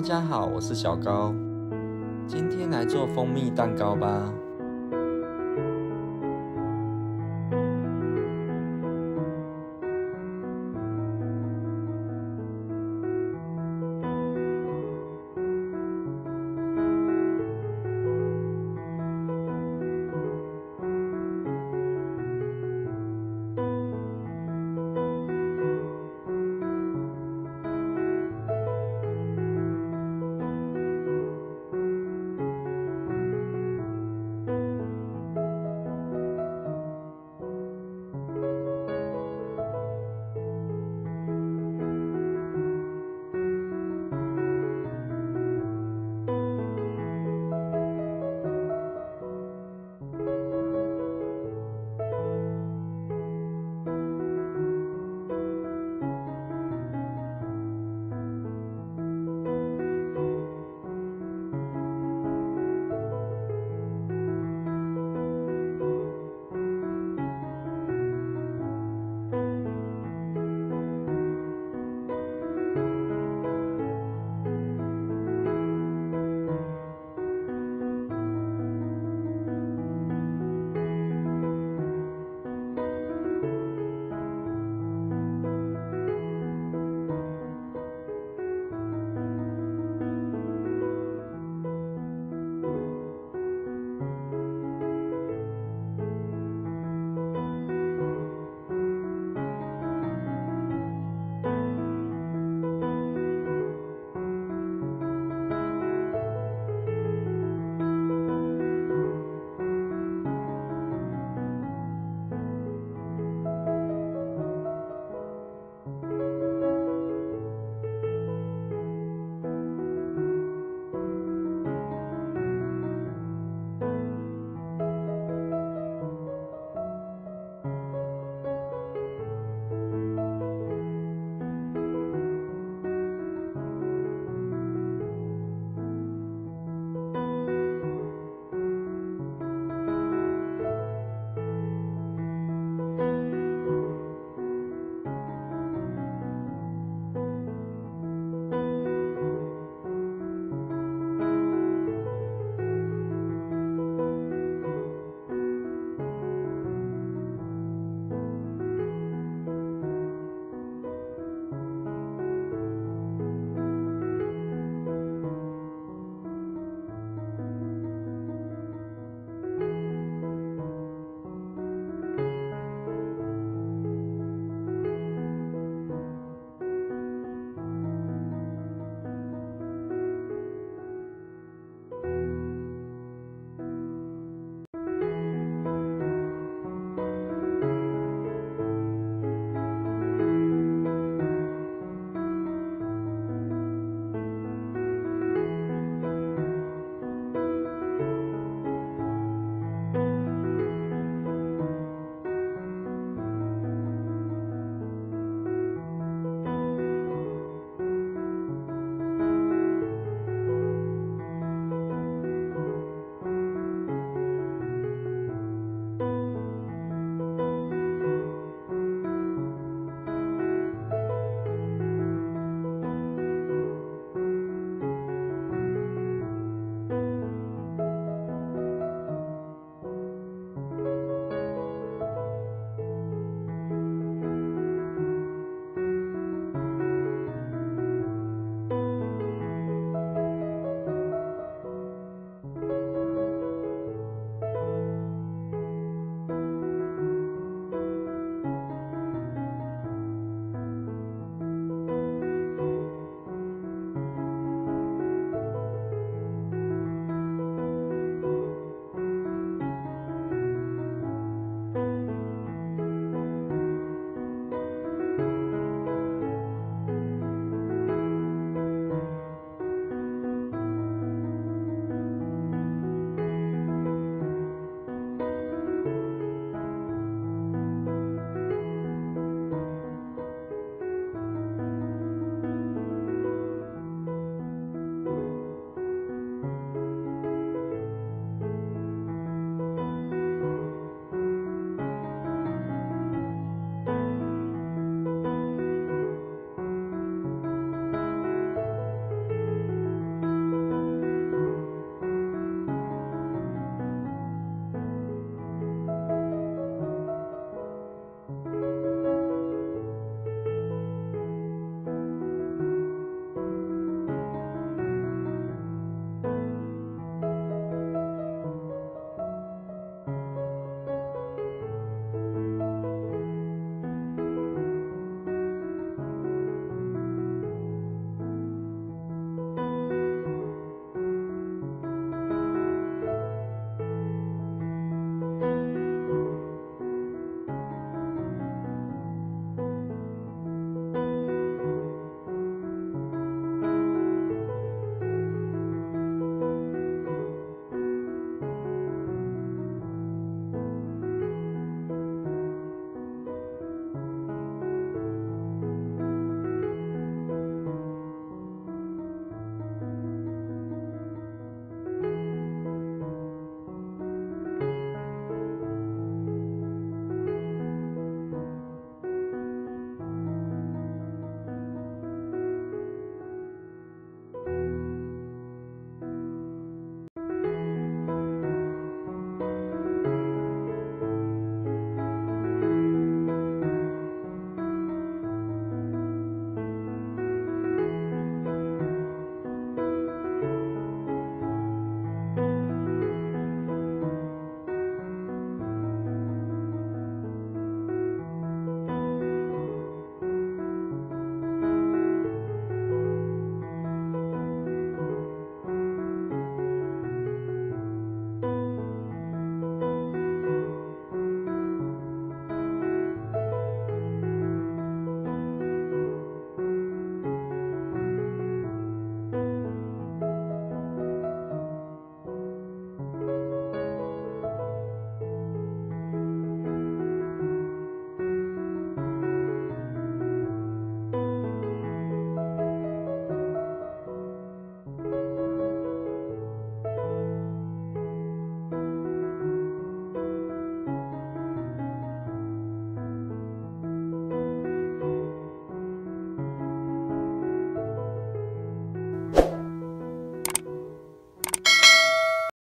大家好我是小高。今天来做蜂蜜蛋糕吧。